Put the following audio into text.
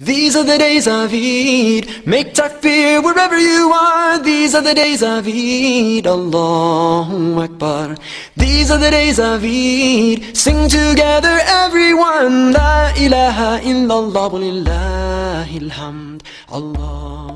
These are the days of Eid. Make takbir wherever you are. These are the days of Eid. Allahu Akbar. These are the days of Eid. Sing together everyone. La ilaha illallah wa lillahil. Allah.